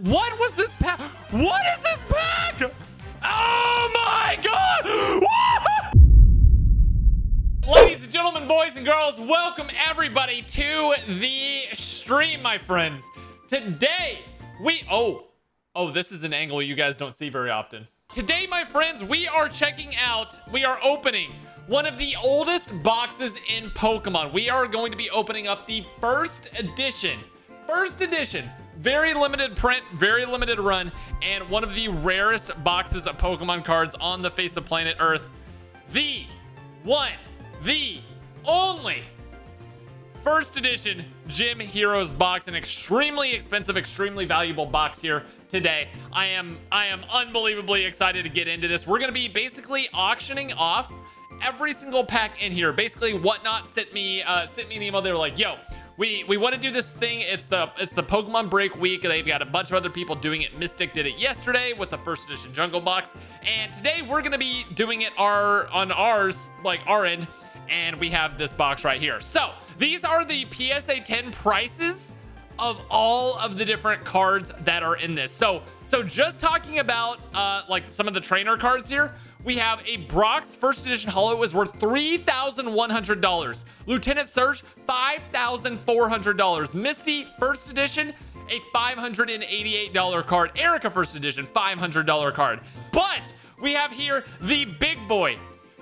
What was this pack? What is this pack? Oh my god! Ladies and gentlemen, boys and girls, welcome everybody to the stream, my friends. Today, we... Oh, oh, this is an angle you guys don't see very often. Today, my friends, we are checking out, we are opening one of the oldest boxes in Pokemon. We are going to be opening up the first edition, first edition very limited print, very limited run, and one of the rarest boxes of Pokemon cards on the face of planet Earth. The one, the only first edition Gym Heroes box, an extremely expensive, extremely valuable box here today. I am I am unbelievably excited to get into this. We're gonna be basically auctioning off every single pack in here. Basically, whatnot sent me uh, sent me an email. They were like, "Yo, we we want to do this thing. It's the it's the Pokemon Break week. They've got a bunch of other people doing it. Mystic did it yesterday with the first edition Jungle Box, and today we're gonna be doing it our on ours like our end, and we have this box right here. So these are the PSA 10 prices of all of the different cards that are in this. So so just talking about uh, like some of the trainer cards here we have a Brock's first edition holo is worth $3,100. Lieutenant Surge, $5,400. Misty first edition, a $588 card. Erica first edition, $500 card. But we have here the big boy.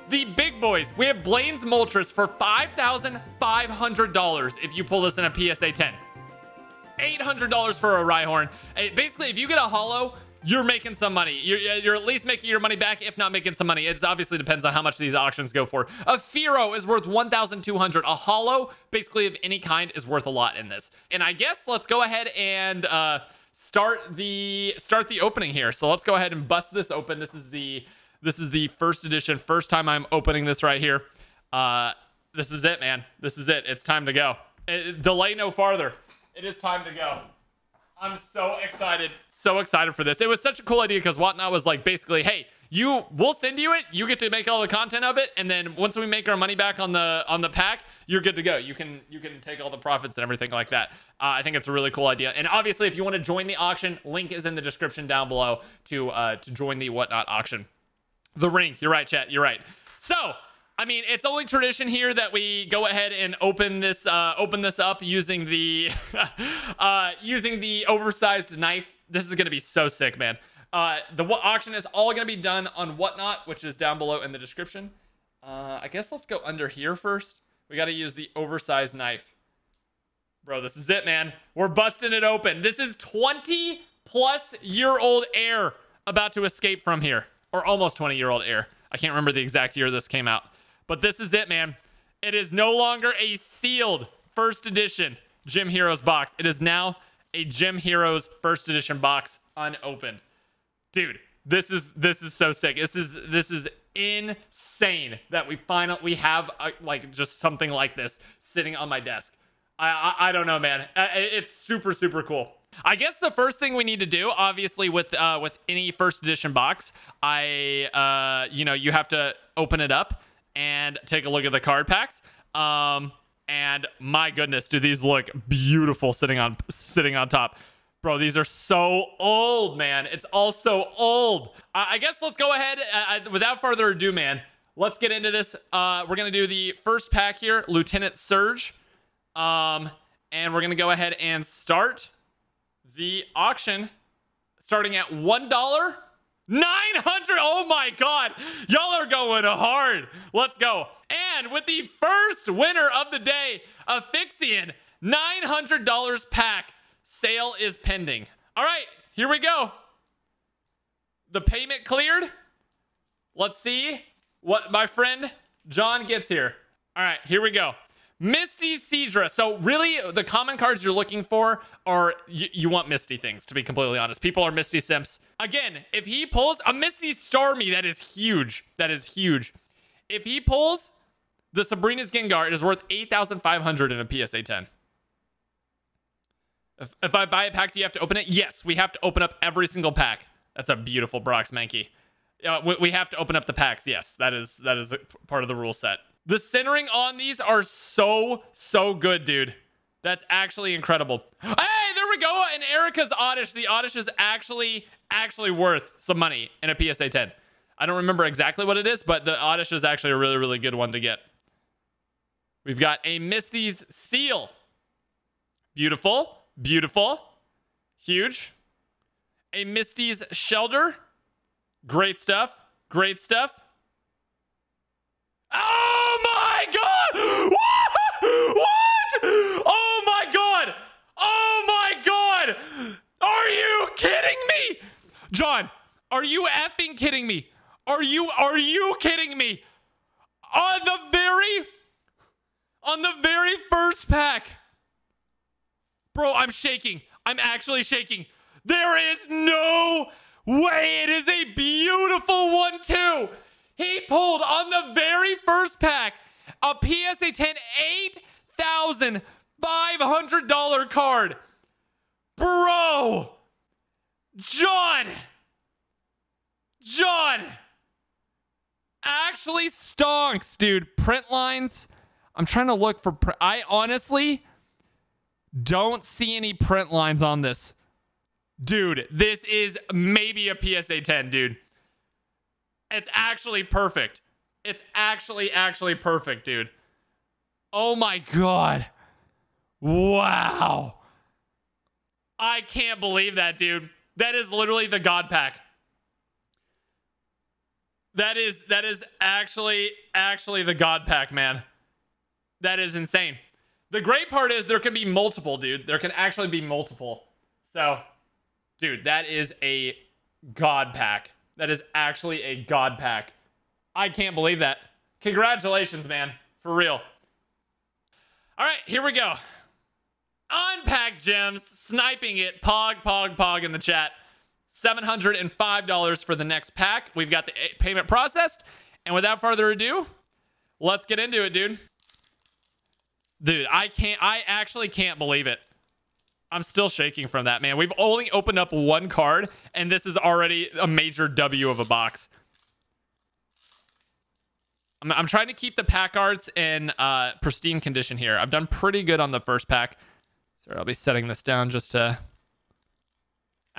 The big boys. We have Blaine's Moltres for $5,500 if you pull this in a PSA 10. $800 for a Rhyhorn. Eh, basically, if you get a holo, you're making some money. You're, you're at least making your money back, if not making some money. It obviously depends on how much these auctions go for. A Fearow is worth 1,200. A Holo, basically of any kind, is worth a lot in this. And I guess let's go ahead and uh, start the start the opening here. So let's go ahead and bust this open. This is the this is the first edition. First time I'm opening this right here. Uh, this is it, man. This is it. It's time to go. It, uh, delay no farther. It is time to go. I'm so excited, so excited for this. It was such a cool idea because Whatnot was like basically, hey, you we'll send you it, you get to make all the content of it, and then once we make our money back on the on the pack, you're good to go. You can you can take all the profits and everything like that. Uh, I think it's a really cool idea. And obviously, if you want to join the auction, link is in the description down below to uh, to join the Whatnot auction. The ring, you're right, chat, you're right. So I mean, it's only tradition here that we go ahead and open this uh, open this up using the uh, using the oversized knife. This is gonna be so sick, man. Uh, the auction is all gonna be done on Whatnot, which is down below in the description. Uh, I guess let's go under here first. We got to use the oversized knife. Bro, this is it, man. We're busting it open. This is 20 plus year old air about to escape from here, or almost 20 year old air. I can't remember the exact year this came out. But this is it, man. It is no longer a sealed first edition Gym Heroes box. It is now a Gym Heroes first edition box unopened. Dude, this is this is so sick. This is this is insane that we finally we have a, like just something like this sitting on my desk. I, I, I don't know, man. It's super super cool. I guess the first thing we need to do, obviously, with uh, with any first edition box, I uh, you know you have to open it up and take a look at the card packs. Um, and my goodness, do these look beautiful sitting on sitting on top. Bro, these are so old, man. It's all so old. I guess let's go ahead. Uh, uh, without further ado, man, let's get into this. Uh, we're to do the first pack here, Lieutenant Surge. Um, and we're to go ahead and start the auction starting at $1 900. Oh my God. Y'all are going hard. Let's go. And with the first winner of the day, Asphyxian, $900 pack. Sale is pending. All right, here we go. The payment cleared. Let's see what my friend John gets here. All right, here we go. Misty Seadra. So really, the common cards you're looking for are you, you, want Misty things, to be completely honest. People are Misty simps. Again, if he pulls a Misty Starmie, that is huge. That is huge. If he pulls the Sabrina's Gengar, it is worth 8,500 in a PSA 10. If, if I buy a pack, do you have to open it? Yes, we have to open up every single pack. That's a beautiful Brock's Mankey. Uh, we, we have to open up the packs. Yes, that is that is part of the rule set. The centering on these are so, so good, dude. That's actually incredible. Hey, there we go. And Erica's Oddish. The Oddish is actually, actually worth some money in a PSA 10. I don't remember exactly what it is, but the Oddish is actually a really, really good one to get. We've got a Misty's Seel. Beautiful. Beautiful. Huge. A Misty's Shellder. Great stuff. Great stuff. Oh my god! What? what? Oh my god! Oh my god! Are you kidding me? John, are you effing kidding me? Are you are you kidding me? On the very on the very first pack. Bro, I'm shaking. I'm actually shaking. There is no way. It is a beautiful one, too. He pulled on the very first pack a PSA 10 $8,500 card. Bro, John, John, actually stonks, dude. Print lines. I'm trying to look for. I honestly don't see any print lines on this. Dude, this is maybe a PSA 10, dude. It's actually perfect. It's actually, actually perfect, dude. Oh my God. Wow. I can't believe that, dude. That is literally the God pack. That is that is actually actually the God pack, man. That is insane. The great part is there can be multiple, dude. There can actually be multiple. So, dude, that is a god pack. That is actually a god pack. I can't believe that. Congratulations, man. For real. All right, here we go. Unpack gems, sniping it. Pog, pog, pog in the chat. $705 for the next pack. We've got the payment processed. And without further ado, let's get into it, dude. Dude, I can't, I actually can't believe it. I'm still shaking from that, man. We've only opened up one card, and this is already a major W of a box. I'm, I'm trying to keep the pack arts in uh, pristine condition here. I've done pretty good on the first pack. So I'll be setting this down just to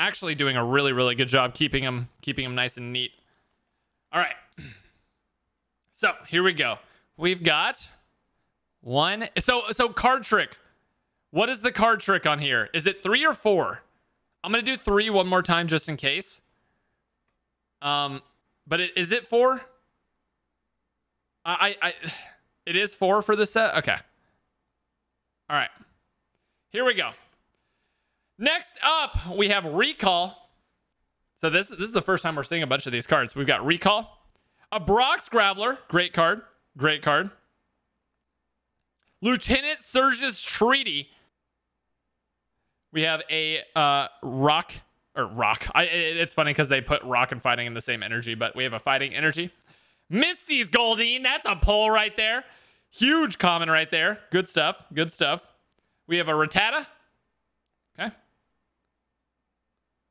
actually doing a really, really good job keeping them, keeping them nice and neat. All right. So here we go. We've got one. So so card trick. What is the card trick on here? Is it three or four? I'm gonna do three one more time just in case. Um, but it, is it four? I, I, it is four for the set. Okay. All right. Here we go. Next up, we have recall. So this this is the first time we're seeing a bunch of these cards. We've got recall, a Brock's Graveler, great card, great card. Lieutenant Surge's Treaty. We have a uh, rock or rock. I, it's funny because they put rock and fighting in the same energy, but we have a fighting energy. Misty's Goldeen. That's a pull right there. Huge common right there. Good stuff. Good stuff. We have a Rattata. Okay.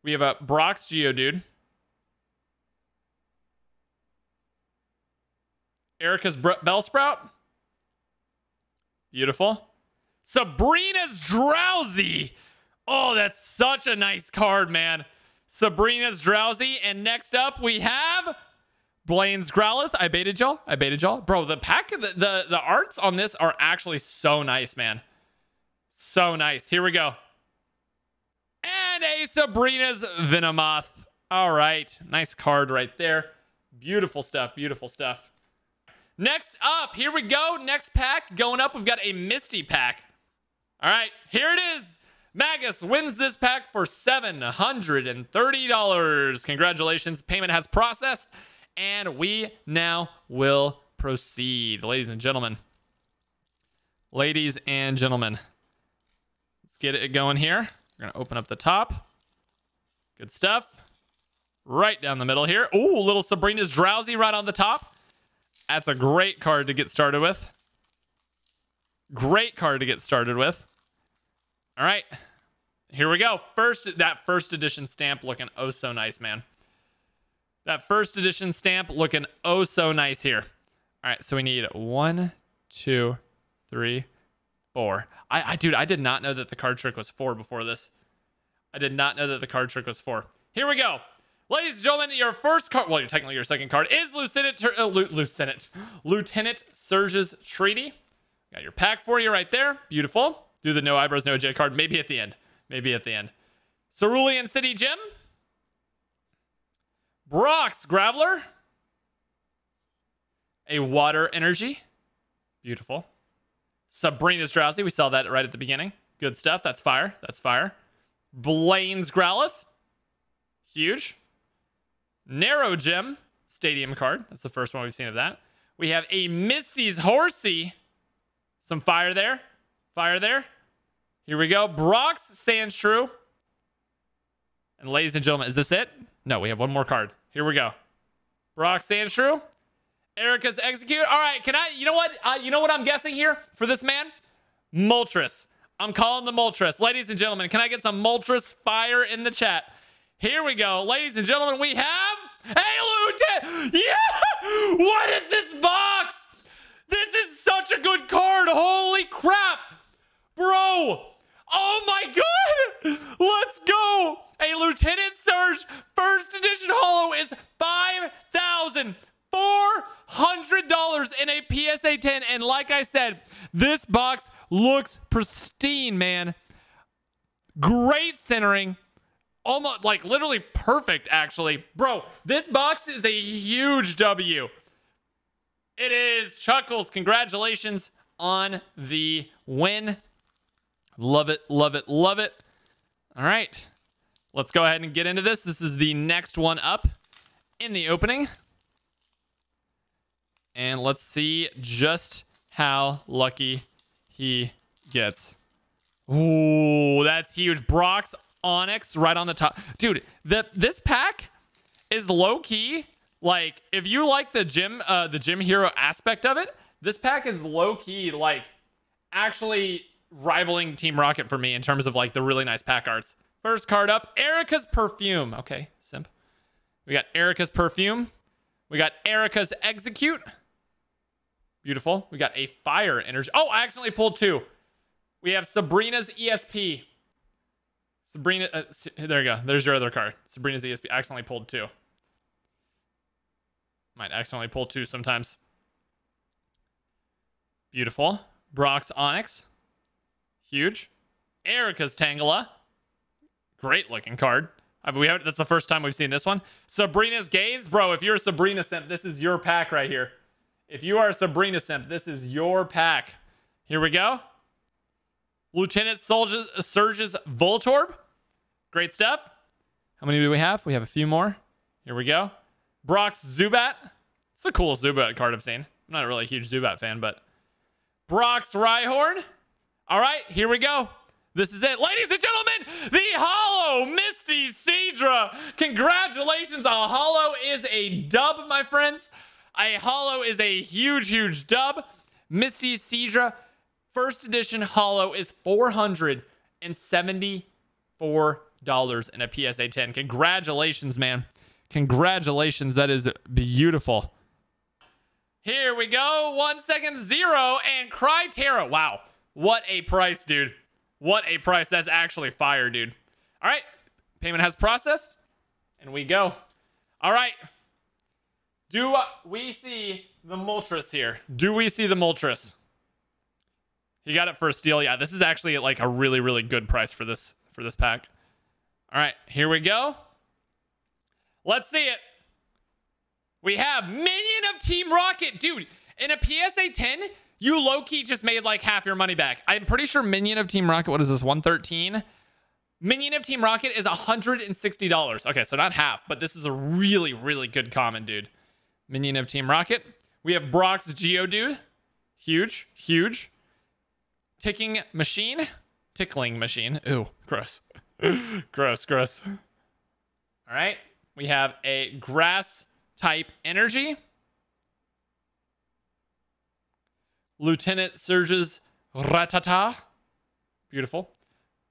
We have a Brock's Geodude. Erica's Bellsprout. Beautiful. Sabrina's Drowzee. Oh, that's such a nice card, man. Sabrina's Drowzee. And next up, we have Blaine's Growlithe. I baited y'all. I baited y'all. Bro, the pack, the, the, the arts on this are actually so nice, man. So nice. Here we go. And a Sabrina's Venomoth. All right. Nice card right there. Beautiful stuff. Beautiful stuff. Next up, here we go. Next pack going up. We've got a Misty pack. All right, here it is. Magus wins this pack for $730. Congratulations. Payment has processed, and we now will proceed. Ladies and gentlemen. Ladies and gentlemen. Let's get it going here. We're going to open up the top. Good stuff. Right down the middle here. Ooh, little Sabrina's Drowzee right on the top. That's a great card to get started with. Great card to get started with. All right. Here we go. First, that first edition stamp looking oh so nice, man. That first edition stamp looking oh so nice here. All right, so we need one, two, three, four. I, I, dude, I did not know that the card trick was four before this. I did not know that the card trick was four. Here we go. Ladies and gentlemen, your first card, well, you're technically your second card, is Lieutenant, uh, Lieutenant, Lieutenant Surge's Treaty. Got your pack for you right there. Beautiful. Do the no eyebrows, no J card. Maybe at the end. Maybe at the end. Cerulean City Gym. Brock's Graveler. A Water Energy. Beautiful. Sabrina's Drowzee. We saw that right at the beginning. Good stuff. That's fire. That's fire. Blaine's Growlithe. Huge. Narrow Gym Stadium card. That's the first one we've seen of that. We have a Misty's Horsea. Some fire there. Fire there. Here we go. Brock's Sandshrew. And ladies and gentlemen, is this it? No, we have one more card. Here we go. Brock's Sandshrew. Erica's Exeggcute. All right, can I, you know what? Uh, you know what I'm guessing here for this man? Moltres. I'm calling the Moltres. Ladies and gentlemen, can I get some Moltres fire in the chat? Here we go. Ladies and gentlemen, we have a Lieutenant. Yeah! What is this box? This is such a good card. Holy crap. Bro. Oh my god. Let's go. A Lieutenant Surge first edition holo is 5,000. $400 in a PSA 10. And like I said, this box looks pristine, man. Great centering. Almost like literally perfect, actually. Bro, this box is a huge W. It is. Chuckles, congratulations on the win. Love it, love it, love it. All right. Let's go ahead and get into this. This is the next one up in the opening. And let's see just how lucky he gets. Ooh, that's huge. Brock's Onix right on the top. Dude, the this pack is low key. Like, if you like the gym, uh, the gym hero aspect of it, this pack is low key, like, actually rivaling Team Rocket for me in terms of like the really nice pack arts. First card up, Erica's Perfume. Okay, simp. We got Erica's Perfume. We got Erica's Exeggcute. Beautiful. We got a fire energy. Oh, I accidentally pulled two. We have Sabrina's ESP. Sabrina, uh, there you go. There's your other card. Sabrina's ESP. I accidentally pulled two. Might accidentally pull two sometimes. Beautiful. Brock's Onix. Huge. Erica's Tangela. Great looking card. I mean, we have that's the first time we've seen this one. Sabrina's Gaze. Bro, if you're a Sabrina simp, this is your pack right here. If you are a Sabrina simp, this is your pack. Here we go. Lieutenant Surge's, Surge's Voltorb. Great stuff. How many do we have? We have a few more. Here we go. Brock's Zubat. It's the coolest Zubat card I've seen. I'm not really a huge Zubat fan, but Brock's Rhyhorn. All right, here we go. This is it. Ladies and gentlemen, the Holo Misty Seadra. Congratulations. A Holo is a dub, my friends. A holo is a huge, huge dub. Misty Seadra first edition holo is $474 in a PSA 10. Congratulations, man. Congratulations. That is beautiful. Here we go. One second, zero, and Cryterra. Wow. What a price, dude. What a price. That's actually fire, dude. All right. Payment has processed, and we go. All right. Do uh, we see the Moltres here? Do we see the Moltres? He got it for a steal. Yeah, this is actually like a really, really good price for this for this pack. All right, here we go. Let's see it. We have Minion of Team Rocket. Dude, in a PSA 10, you low-key just made like half your money back. I'm pretty sure Minion of Team Rocket, what is this, 113? Minion of Team Rocket is $160. Okay, so not half, but this is a really, really good common, dude. Minion of Team Rocket. We have Brock's Geodude. Huge, huge. Ticking machine. Tickling machine. Ooh, gross. gross, gross. All right. We have a grass type energy. Lieutenant Surge's Rattata. Beautiful.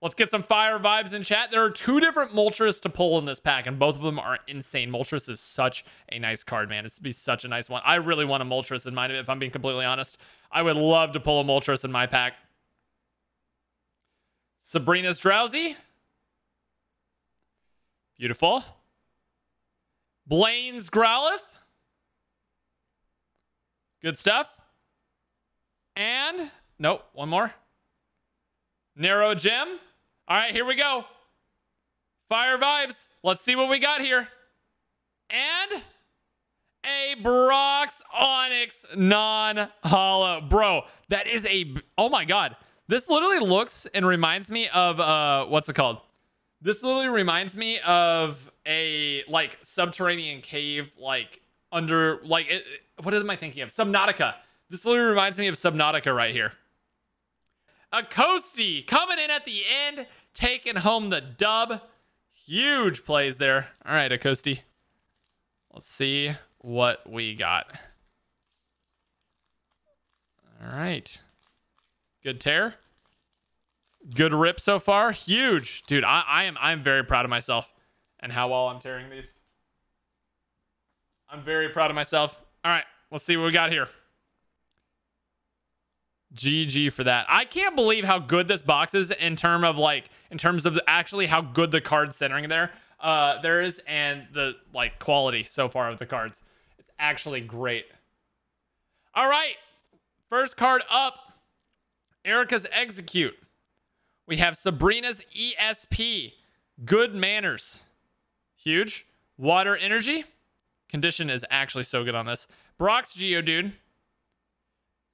Let's get some fire vibes in chat. There are two different Moltres to pull in this pack, and both of them are insane. Moltres is such a nice card, man. It's to be such a nice one. I really want a Moltres in mine, if I'm being completely honest. I would love to pull a Moltres in my pack. Sabrina's Drowzee. Beautiful. Blaine's Growlithe. Good stuff. And, nope, one more. Narrow Gym. All right, here we go. Fire vibes. Let's see what we got here. And a Brock's Onix non-holo. Bro, that is a... Oh my god. This literally looks and reminds me of... uh What's it called? This literally reminds me of a, like, subterranean cave, like, under... Like, it, what am I thinking of? Subnautica. This literally reminds me of Subnautica right here. A coming in at the end, taking home the dub. Huge plays there. All right, Acosti. Let's see what we got. All right. Good tear. Good rip so far. Huge. Dude, I, I am I'm very proud of myself and how well I'm tearing these. I'm very proud of myself. All right, let's see what we got here. GG for that. I can't believe how good this box is in term of like in terms of actually how good the card centering there uh there is and the like quality so far of the cards. It's actually great. All right. First card up. Erica's Exeggcute. We have Sabrina's ESP. Good manners. Huge. Water Energy. Condition is actually so good on this. Brock's Geodude.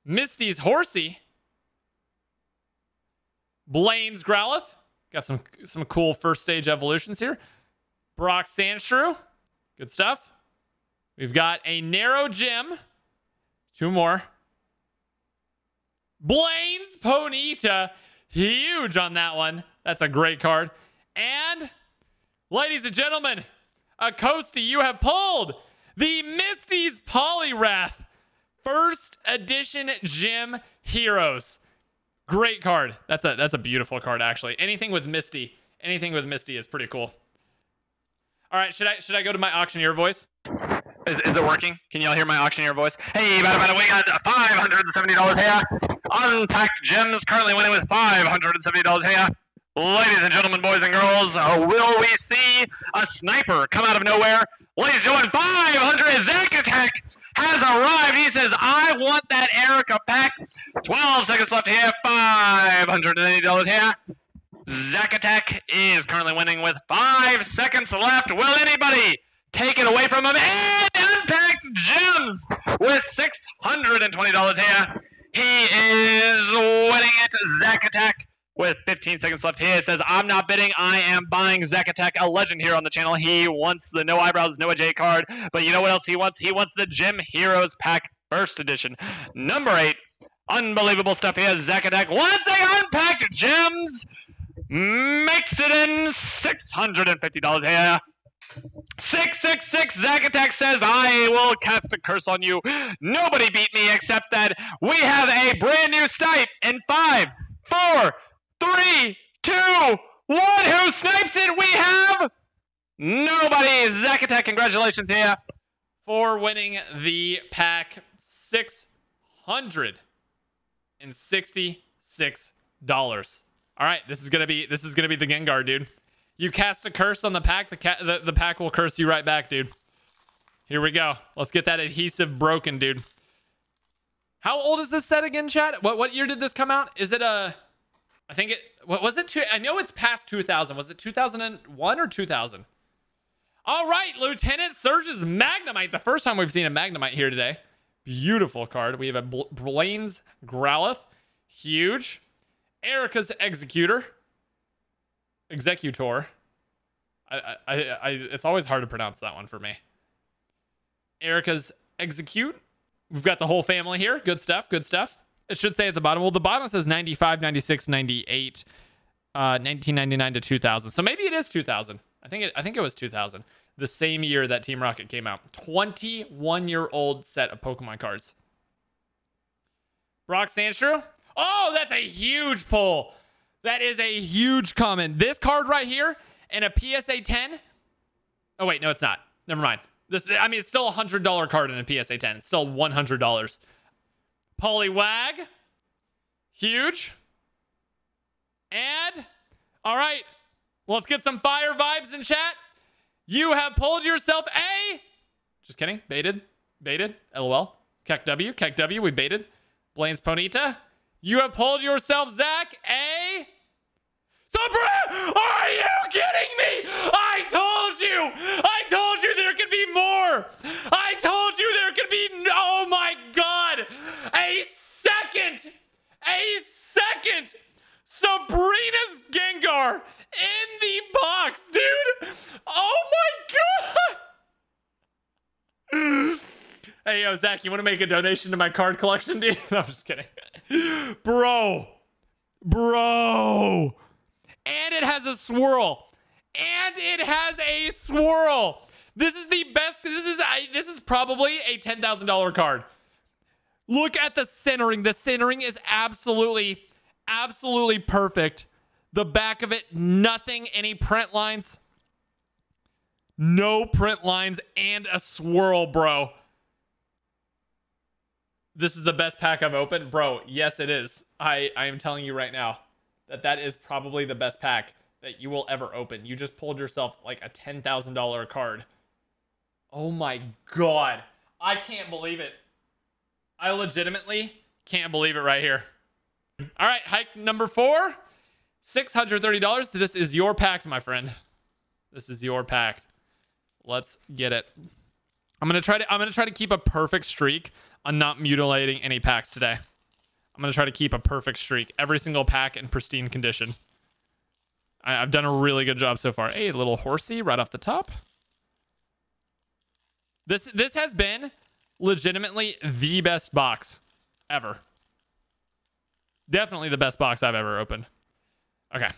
Misty's Horsea. Blaine's Growlithe. Got some some cool first stage evolutions here. Brock Sandshrew. Good stuff. We've got a Narrow Gym. Two more. Blaine's Ponyta. Huge on that one. That's a great card. And, ladies and gentlemen, a Coasty, you have pulled the Misty's Poliwrath first edition Gym Heroes. Great card. That's a that's a beautiful card actually. Anything with Misty, anything with Misty is pretty cool. All right, should I should I go to my auctioneer voice? Is, is it working? Can y'all hear my auctioneer voice? Hey, we got five hundred and seventy dollars here. Unpacked gems currently winning with five hundred and seventy dollars here. Ladies and gentlemen, boys and girls, uh, will we see a sniper come out of nowhere? Ladies and gentlemen, 500 Zack Attack has arrived. He says, I want that Erica pack. 12 seconds left here. $580 here. Zack Attack is currently winning with five seconds left. Will anybody take it away from him? And Unpacked Gems with $620 here. He is winning it. Zack Attack with 15 seconds left here. Says, I'm not bidding. I am buying Zack Attack, a legend here on the channel. He wants the No Eyebrows, Noah J card. But you know what else he wants? He wants the Gym Heroes Pack First Edition. Number eight. Unbelievable stuff here. Zack Attack. Once they unpacked gems, makes it in $650 here. 666 Zack Attack says, I will cast a curse on you. Nobody beat me except that we have a brand new Stipe in five, four, three, two, one. Who snipes it? We have nobody. Zack Attack, congratulations here. For winning the pack $666. All right, this is gonna be this is gonna be the Gengar, dude. You cast a curse on the pack, the, ca- the the pack will curse you right back, dude. Here we go. Let's get that adhesive broken, dude. How old is this set again, chat? What what year did this come out? Is it a I think it what was it two I know it's past 2000. Was it 2001 or 2000? All right, Lieutenant Surge's Magnemite. The first time we've seen a Magnemite here today. Beautiful card. We have a Bl- Blaine's Growlithe. Huge. Erica's Executor. Executor. I, I, I, I, it's always hard to pronounce that one for me. Erica's Execute. We've got the whole family here. Good stuff. Good stuff. It should say at the bottom. Well, the bottom says 95, 96, 98, uh, 1999 to 2000. So maybe it is 2000. I think it. I think it was 2000. The same year that Team Rocket came out. 21 year old set of Pokemon cards. Brock Sandshrew. Oh, that's a huge pull. That is a huge comment. This card right here and a PSA 10. Oh wait, no, it's not. Never mind. This, I mean, it's still a hundred dollar card in a PSA 10. It's still one hundred dollars. Poliwag, huge. And all right, let's get some fire vibes in chat. You have pulled yourself a. Just kidding. Baited. Baited. LOL. Keck W. Keck W. We baited. Blaine's Ponyta. You have pulled yourself, Zach, a. Sabra! Are you kidding me? I told you! I told you there could be more told you there could be. Oh my god! A second! A second! Sabrina's Gengar in the box, dude! Oh my god! Hey, yo, Zach, you want to make a donation to my card collection, dude? No, I'm just kidding. Bro. Bro. And it has a swirl. And it has a swirl. This is the best. This is I, this is probably a ten thousand dollar card. Look at the centering. The centering is absolutely, absolutely perfect. The back of it, nothing, any print lines. No print lines and a swirl, bro. This is the best pack I've opened, bro. Yes, it is. I I am telling you right now that that is probably the best pack that you will ever open. You just pulled yourself like a ten thousand dollar card. Oh my god, I can't believe it. I legitimately can't believe it right here. All right, hike number four, six hundred thirty dollars. This is your pack, my friend. This is your pack. Let's get it. I'm gonna try to. I'm gonna try to keep a perfect streak on not mutilating any packs today. I'm to try to keep a perfect streak. Every single pack in pristine condition. I, have done a really good job so far. Hey, little horsey right off the top. This this has been legitimately the best box ever. Definitely the best box I've ever opened. Okay.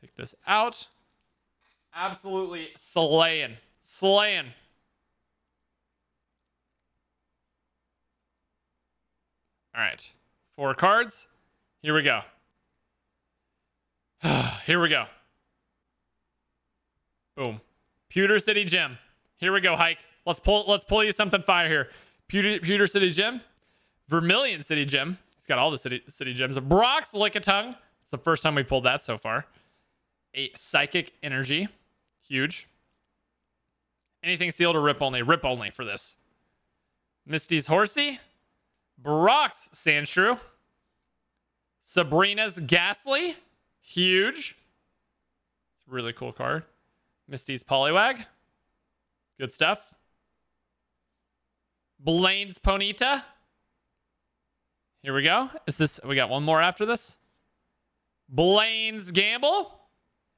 Take this out. Absolutely slaying. Slaying. All right. Four cards. Here we go. Here we go. Boom. Pewter City Gym. Here we go, Hike. Let's pull let's pull you something fire here. Pewter, Pewter City Gym. Vermilion City Gym. It's got all the city city gems. A Brock's Lickitung. It's the first time we pulled that so far. A Psychic Energy. Huge. Anything sealed or rip only? Rip only for this. Misty's Horsea. Brock's Sandshrew. Sabrina's Gastly. Huge. It's a really cool card. Misty's Poliwag. Good stuff. Blaine's Ponyta. Here we go. Is this we got one more after this? Blaine's Gamble.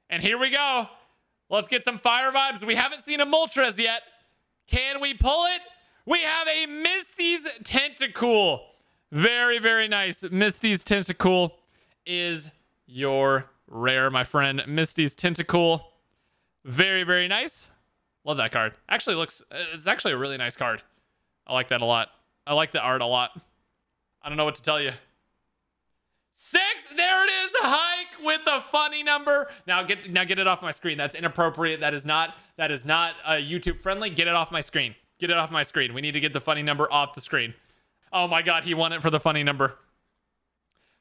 And here we go. Let's get some fire vibes. We haven't seen a Moltres yet. Can we pull it? We have a Misty's Tentacool. Very, very nice. Misty's Tentacool is your rare, my friend. Misty's Tentacool. Very, very nice. Love that card. Actually looks, it's actually a really nice card. I like that a lot. I like the art a lot. I don't know what to tell you. Six, there it is. Hike with the funny number. Now get now get it off my screen. That's inappropriate. That is not that is not uh, YouTube friendly. Get it off my screen. Get it off my screen. We need to get the funny number off the screen. Oh my god, he won it for the funny number.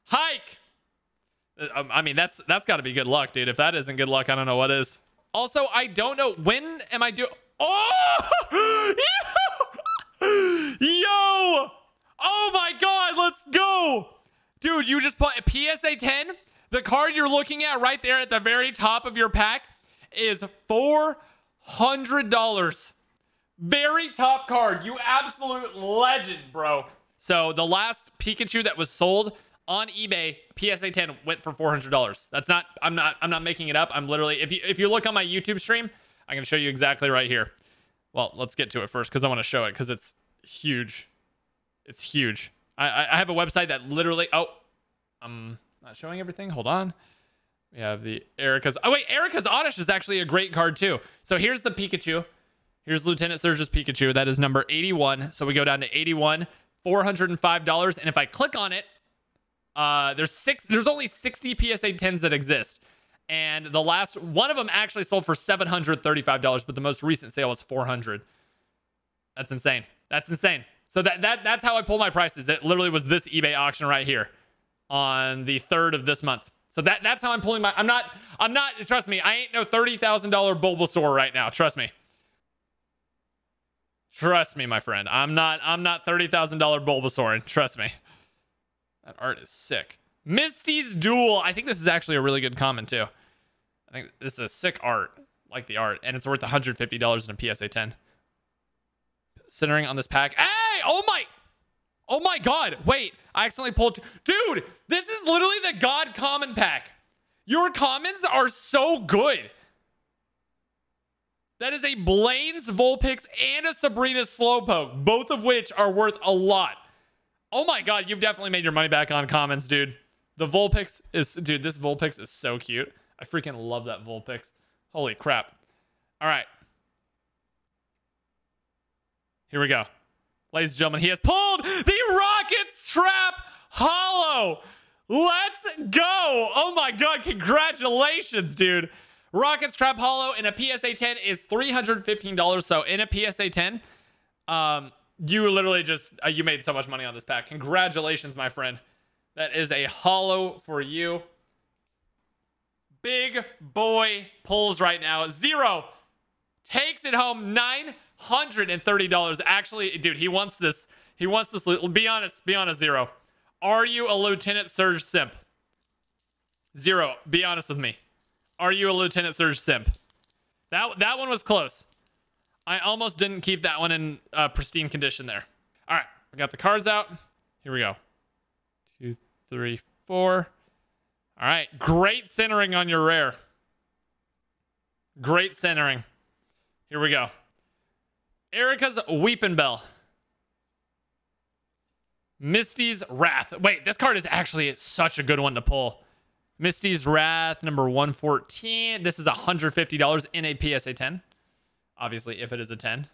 Hike. Uh, I mean, that's that's got to be good luck, dude. If that isn't good luck, I don't know what is. Also, I don't know when am I doing. Oh, yo, yo! Oh my god, let's go, dude! You just put PSA 10. The card you're looking at right there at the very top of your pack is four hundred dollars. Very top card. You absolute legend, bro. So the last Pikachu that was sold on eBay, PSA 10 went for $400. That's not I'm not I'm not making it up. I'm literally if you if you look on my YouTube stream, I'm going to show you exactly right here. Well, let's get to it first cuz I want to show it cuz it's huge. It's huge. I I have a website that literally oh, I'm not showing everything. Hold on. We have the Erica's. Oh wait, Erica's Oddish is actually a great card too. So here's the Pikachu. Here's Lieutenant Surge's Pikachu. That is number 81. So we go down to 81, $405. And if I click on it, uh, there's six. There's only 60 PSA 10s that exist, and the last one of them actually sold for $735, but the most recent sale was 400. That's insane. That's insane. So that that that's how I pull my prices. It literally was this eBay auction right here on the third of this month. So that that's how I'm pulling my. I'm not. I'm not. Trust me. I ain't no thirty thousand dollar Bulbasaur right now. Trust me. Trust me, my friend. I'm not. I'm not thirty thousand dollar Bulbasaur. Trust me. That art is sick. Misty's Duel. I think this is actually a really good comment too. I think this is a sick art, like the art, and it's worth 150 dollars in a PSA 10. Centering on this pack. Hey! Oh my! Oh my god! Wait, I accidentally pulled. Dude, this is literally the God Common pack. Your commons are so good. That is a Blaine's Vulpix and a Sabrina Slowpoke, both of which are worth a lot. Oh my god, you've definitely made your money back on commons, dude. The Vulpix is, dude, this Vulpix is so cute. I freaking love that Vulpix. Holy crap. All right. Here we go. Ladies and gentlemen, he has pulled the Rockets Trap Holo. Let's go. Oh my God. Congratulations, dude. Rockets Trap Holo in a PSA 10 is $315. So in a PSA 10, um, you literally just, uh, you made so much money on this pack. Congratulations, my friend. That is a holo for you. Big boy pulls right now. Zero takes it home. $930. Actually, dude, he wants this. He wants this. Be honest. Be honest, Zero. Are you a Lieutenant Surge simp? Zero. Be honest with me. Are you a Lieutenant Surge simp? That, that one was close. I almost didn't keep that one in uh, pristine condition there. All right. We got the cards out. Here we go. Two, three, four. All right. Great centering on your rare. Great centering. Here we go. Erica's Weepinbell. Misty's Wrath. Wait, this card is actually such a good one to pull. Misty's Wrath, number 114. This is $150 in a PSA 10. Obviously, if it is a 10.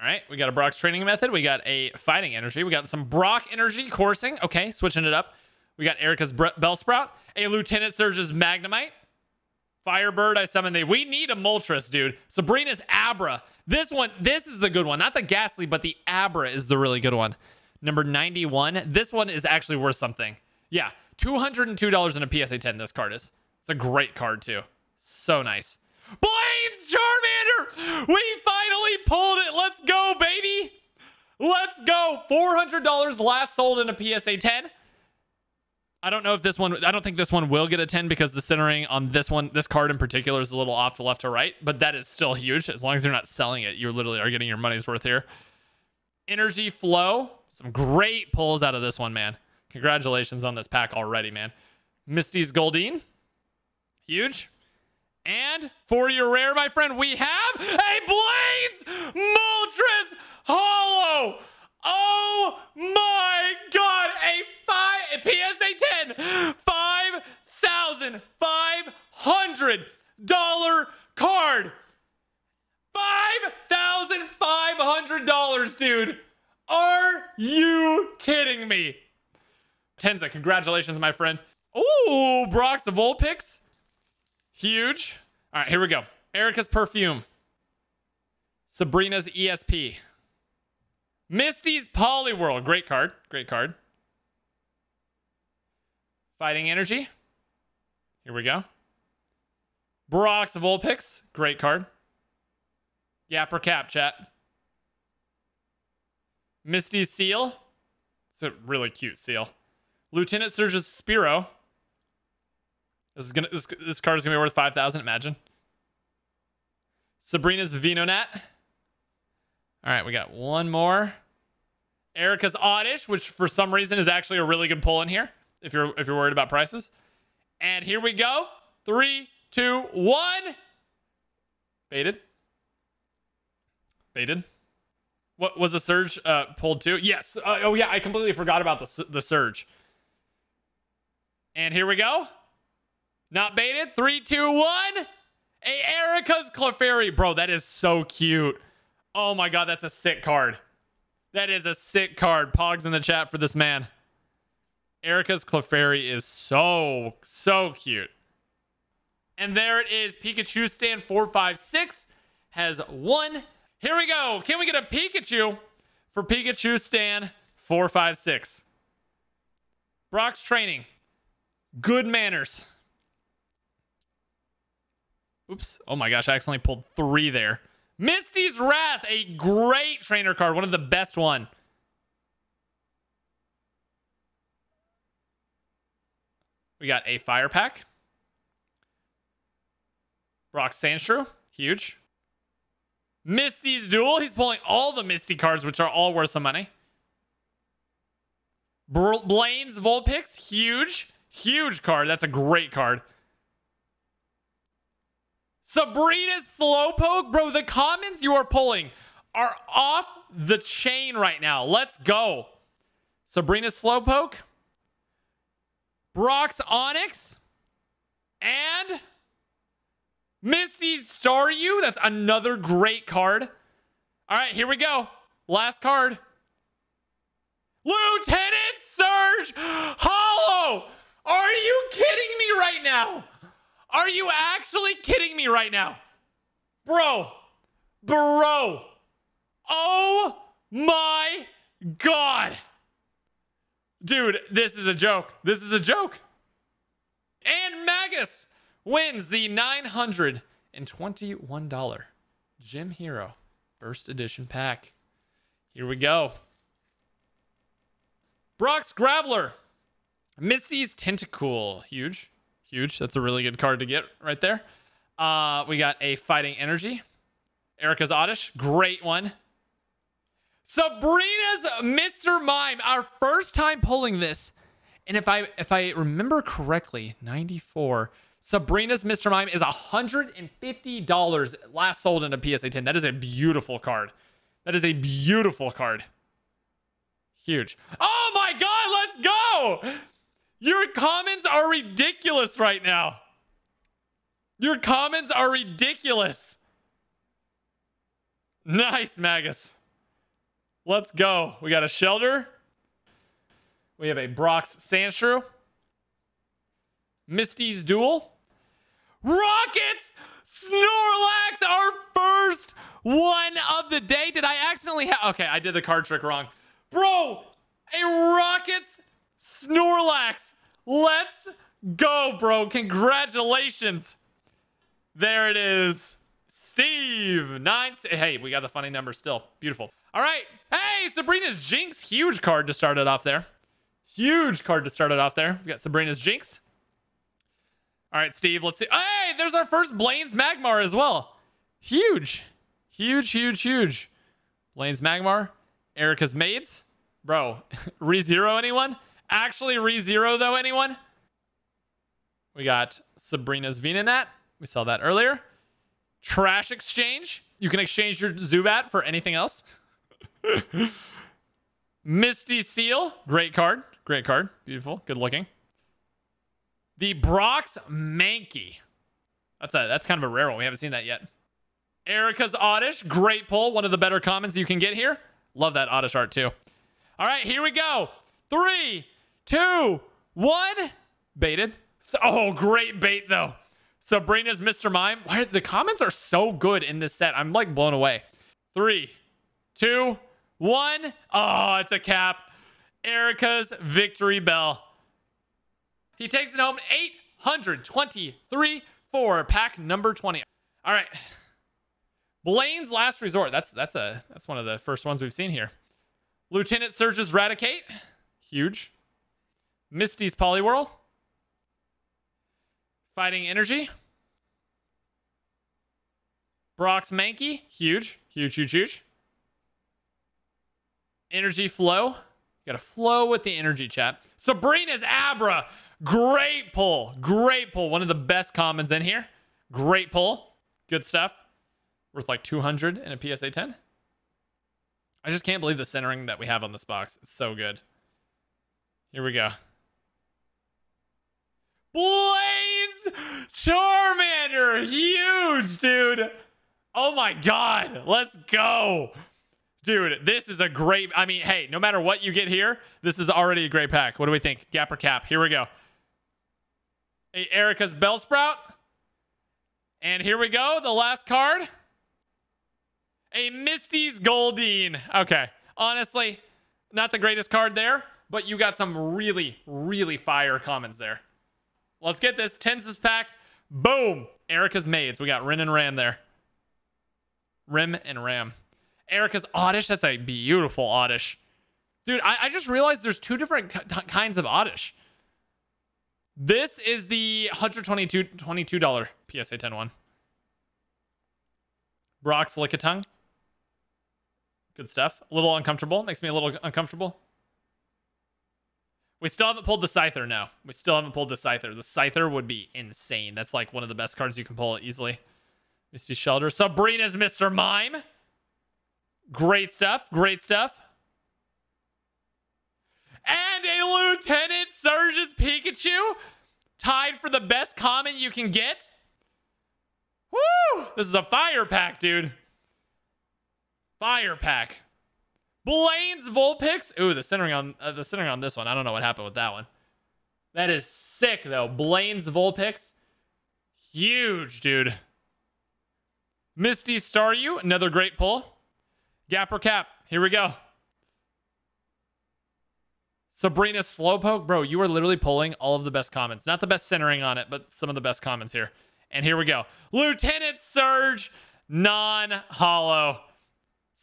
All right, we got a Brock's training method. We got a fighting energy. We got some Brock energy coursing. Okay, switching it up. We got Erica's Bellsprout, a Lieutenant Surge's Magnemite, Firebird. I summon the. We need a Moltres, dude. Sabrina's Abra. This one, this is the good one. Not the Gastly, but the Abra is the really good one. Number 91. This one is actually worth something. Yeah, $202 in a PSA 10. This card is. It's a great card too. So nice. Blaine's Charmander! We finally pulled it. Let's go, baby. Let's go. $400 last sold in a PSA 10. I don't know if this one, I don't think this one will get a 10 because the centering on this one, this card in particular is a little off to left to right, but that is still huge. As long as you're not selling it, you literally are getting your money's worth here. Energy Flow, some great pulls out of this one, man. Congratulations on this pack already, man. Misty's Goldeen, huge. And for your rare, my friend, we have a Blaine's Moltres Holo. Oh my God. A five PSA 10. $5,500 card. $5,500, dude. Are you kidding me? Tenza, congratulations, my friend. Ooh, Brock's Vulpix. Huge. All right, here we go. Erica's Perfume. Sabrina's ESP. Misty's Poliwhirl. Great card. Great card. Fighting Energy. Here we go. Brock's Vulpix. Great card. Yapper Cap, chat. Misty's Seel. It's a really cute seal. Lieutenant Surge's Spearow. This is gonna this, this card is gonna be worth five thousand. Imagine. Sabrina's Venonat. All right, we got one more. Erica's Oddish, which for some reason is actually a really good pull in here. If you're if you're worried about prices. And here we go. Three, two, one. Baited. Baited. What was the surge uh, pulled to? Yes. Uh, oh yeah, I completely forgot about the the surge. And here we go. Not baited. Three, two, one. A Erica's Clefairy. Bro, that is so cute. Oh my god, that's a sick card. That is a sick card. Pogs in the chat for this man. Erica's Clefairy is so, so cute. And there it is. Pikachu stand 456 has one. Here we go. Can we get a Pikachu for Pikachu stand 456? Brock's training. Good manners. Oops. Oh my gosh, I accidentally pulled three there. Misty's Wrath, a great trainer card, one of the best one. We got a fire pack. Brock Sandshrew, huge. Misty's Duel, he's pulling all the Misty cards, which are all worth some money. Br- Blaine's Vulpix, huge. Huge card. That's a great card. Sabrina's Slowpoke. Bro, the commons you are pulling are off the chain right now. Let's go. Sabrina's Slowpoke. Brock's Onix. And Misty's Staryu. That's another great card. All right, here we go. Last card. Lieutenant Surge Holo. Are you kidding me right now? Are you actually kidding me right now? Bro. Bro. Oh my god. Dude, this is a joke. This is a joke. And Magus wins the $921 Gym Hero First Edition pack. Here we go. Brock's Graveler. Misty's Tentacool. Huge. Huge. That's a really good card to get right there. Uh, we got a Fighting Energy. Erika's Oddish. Great one. Sabrina's Mr. Mime. Our first time pulling this. And if I if I remember correctly, 94. Sabrina's Mr. Mime is $150 last sold in a PSA 10. That is a beautiful card. That is a beautiful card. Huge. Oh my god, let's go! Your comments are ridiculous right now. Your comments are ridiculous. Nice, Magus. Let's go. We got a Shellder. We have a Brock's Sandshrew. Misty's Duel. Rockets Snorlax, our first one of the day. Did I accidentally have... Okay, I did the card trick wrong. Bro, a Rockets Snorlax. Let's go, bro. Congratulations. There it is. Steve, nine. Hey, we got the funny number still. Beautiful. All right. Hey, Sabrina's Jynx. Huge card to start it off there. Huge card to start it off there. We got Sabrina's Jynx. All right, Steve, let's see. Hey, there's our first Blaine's Magmar as well. Huge. Huge, huge, huge. Blaine's Magmar. Erika's Maids. Bro, re-zero anyone? Actually re-zero though, anyone? We got Sabrina's Venonat. We saw that earlier. Trash exchange. You can exchange your Zubat for anything else. Misty Seel. Great card. Great card. Beautiful. Good looking. The Brock's Mankey. That's a that's kind of a rare one. We haven't seen that yet. Erika's Oddish. Great pull. One of the better commons you can get here. Love that Oddish art too. All right, here we go. Three, two, one. Baited. So, oh, great bait though. Sabrina's Mr. Mime. Why, the commons are so good in this set. I'm like blown away. Three, two, one. Oh, it's a cap. Erika's victory bell. He takes it home 823 for pack number 20. All right. Blaine's last resort. That's that's a that's one of the first ones we've seen here. Lieutenant Surge's Raticate. Huge. Misty's Poliwhirl. Fighting Energy. Brock's Mankey. Huge. Huge, huge, huge. Energy Flow. Got to flow with the energy chat. Sabrina's Abra. Great pull. Great pull. One of the best commons in here. Great pull. Good stuff. Worth like 200 in a PSA 10. I just can't believe the centering that we have on this box. It's so good. Here we go. Blaine's Charmander. Huge, dude. Oh my God. Let's go. Dude, this is a great. I mean, hey, no matter what you get here, this is already a great pack. What do we think? Gap or cap? Here we go. A Erika's Bellsprout. And here we go. The last card. A Misty's Goldeen. Okay. Honestly, not the greatest card there. but you got some really, really fire commons there. Let's get this. Tenses pack. Boom. Erika's maids. We got Rin and Ram there. Rem and Ram. Erika's Oddish. That's a beautiful Oddish. Dude, I, I just realized there's two different kinds of Oddish. This is the $122 $22 PSA 10 one. Brock's Lickitung. Good stuff. A little uncomfortable. Makes me a little uncomfortable. We still haven't pulled the Scyther, no. We still haven't pulled the Scyther. The Scyther would be insane. That's like one of the best cards you can pull easily. Misty Shellder. Sabrina's Mr. Mime. Great stuff. Great stuff. And a Lieutenant Surge's Pikachu. Tied for the best common you can get. Woo! This is a fire pack, dude. Fire pack. Blaine's Vulpix. Ooh, the centering on uh, the centering on this one. I don't know what happened with that one. That is sick though. Blaine's Vulpix. Huge, dude. Misty Staryu, another great pull. Gapper Cap. Here we go. Sabrina Slowpoke. Bro, you are literally pulling all of the best commons. Not the best centering on it, but some of the best commons here. And here we go. Lieutenant Surge, non-holo.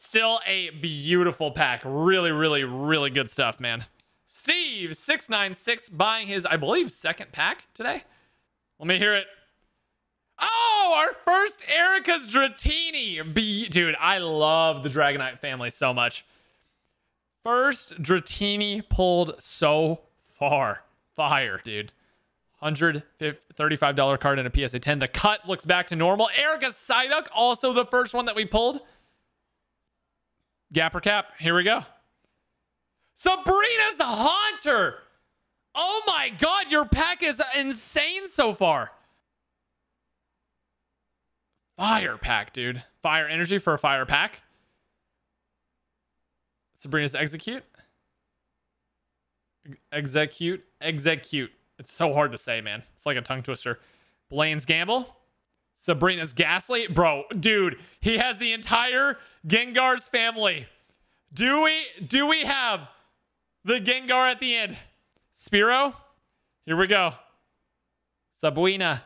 Still a beautiful pack. Really, really, really good stuff, man. Steve, 696, buying his, I believe, second pack today. Let me hear it. Oh, our first Erika's Dratini. Be dude, I love the Dragonite family so much. First Dratini pulled so far. Fire, dude. $135 card in a PSA 10. The cut looks back to normal. Erika Psyduck, also the first one that we pulled. Gapper Cap, here we go. Sabrina's Haunter. Oh my god, your pack is insane so far. Fire pack, dude. Fire energy for a fire pack. Sabrina's Exeggcute. Exeggcute. Exeggcute. It's so hard to say, man. It's like a tongue twister. Blaine's Gamble. Sabrina's Gastly. Bro, dude, he has the entire Gengar's family. Do we do we have the Gengar at the end? Spearow? Here we go. Sabrina.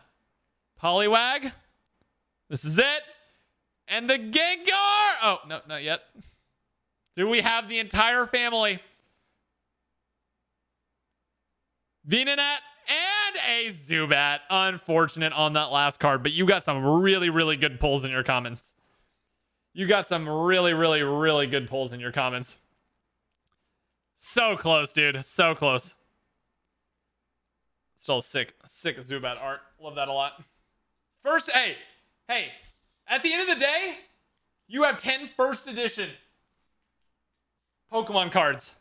Poliwag. This is it. And the Gengar. Oh, no, not yet. Do we have the entire family? Venonat and a Zubat. Unfortunate on that last card, but you got some really, really good pulls in your commons. You got some really, really, really good pulls in your commons. So close, dude. So close. Still sick, sick Zubat art. Love that a lot. First, hey, hey, at the end of the day, you have 10 first edition Pokemon cards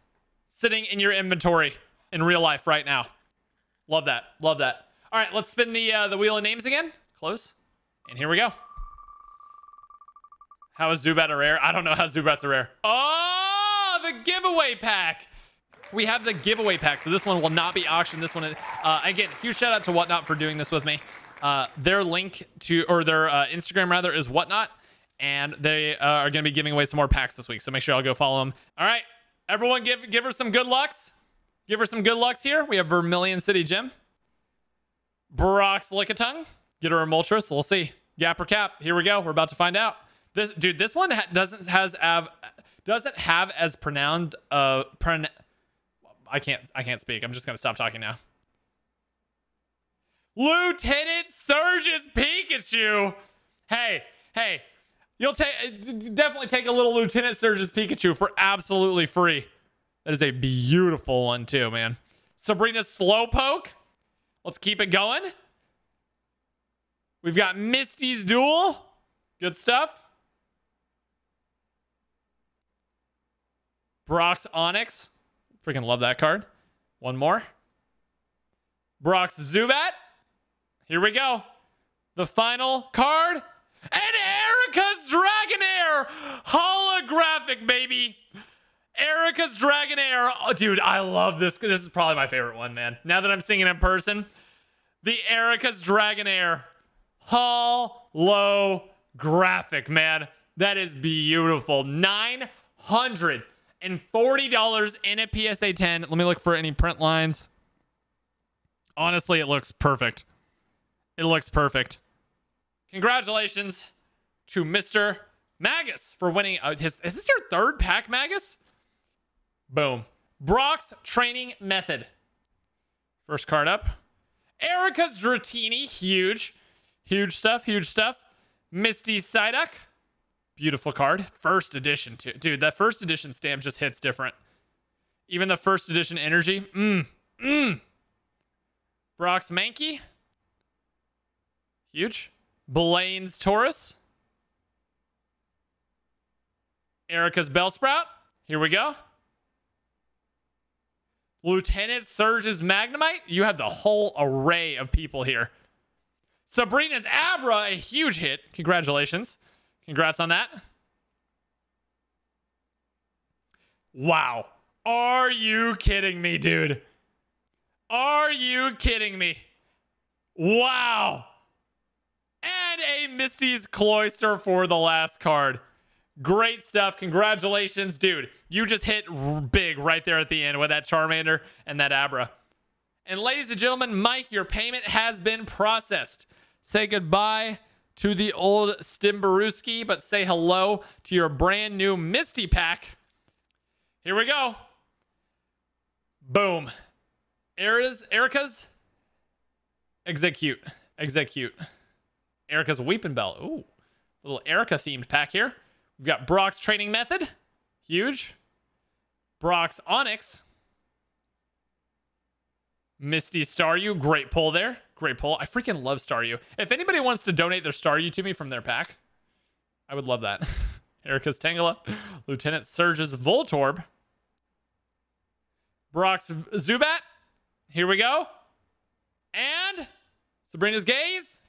sitting in your inventory in real life right now. Love that. Love that. All right, let's spin the uh, the wheel of names again. Close. And here we go. How is Zubat a rare? I don't know how Zubat's a rare. Oh, the giveaway pack. We have the giveaway pack, so this one will not be auctioned. This one, uh, again, huge shout out to Whatnot for doing this with me. Uh, their link to, or their uh, Instagram rather, is Whatnot, and they uh, are going to be giving away some more packs this week. So make sure y'all go follow them. All right, everyone, give give her some good lucks. Give her some good lucks here. We have Vermilion City Gym. Brock's Lickitung. Get her a Moltres. We'll see. Gap Gapper Cap. Here we go. We're about to find out. This dude, this one ha- doesn't has have doesn't have as pronounced uh pron- I can't I can't speak. I'm just gonna stop talking now. Lieutenant Surge's Pikachu. Hey, hey, you'll take definitely take a little Lieutenant Surge's Pikachu for absolutely free. That is a beautiful one too, man. Sabrina Slowpoke. Let's keep it going. We've got Misty's Duel. Good stuff. Brock's Onix. Freaking love that card. One more. Brock's Zubat. Here we go. The final card. And Erika's Dragonair. Holographic, baby. Erika's Dragonair. Oh, dude, I love this. This is probably my favorite one, man. Now that I'm seeing it in person. The Erika's Dragonair. Holographic, man. That is beautiful. 900 and $40 in a PSA 10. Let me look for any print lines. Honestly, it looks perfect. It looks perfect. Congratulations to Mr. Magus for winning. Uh, his, is this your third pack, Magus? Boom. Brock's training method. First card up. Erika's Dratini. Huge. Huge stuff. Huge stuff. Misty Psyduck. Beautiful card. First edition, too. Dude, that first edition stamp just hits different. Even the first edition energy. Mmm. Mmm. Brock's Mankey. Huge. Blaine's Tauros. Erika's Bellsprout. Here we go. Lieutenant Surge's Magnemite. You have the whole array of people here. Sabrina's Abra, a huge hit. Congratulations. Congrats on that. Wow. Are you kidding me, dude? Are you kidding me? Wow. And a Misty's Cloyster for the last card. Great stuff. Congratulations, dude. You just hit big right there at the end with that Charmander and that Abra. And ladies and gentlemen, Mike, your payment has been processed. Say goodbye to the old Stimbaruski, but say hello to your brand new Misty pack. Here we go. Boom. Erika's, Erika's Exeggcute. Exeggcute. Erika's Weeping Bell. Ooh. Little Erica themed pack here. We've got Brock's training method. Huge. Brock's Onix. Misty Staryu. Great pull there. Great pull. I freaking love Staryu. If anybody wants to donate their Staryu to me from their pack, I would love that. Erika's Tangela. Lieutenant Surge's Voltorb. Brock's Zubat. Here we go. And Sabrina's Gaze.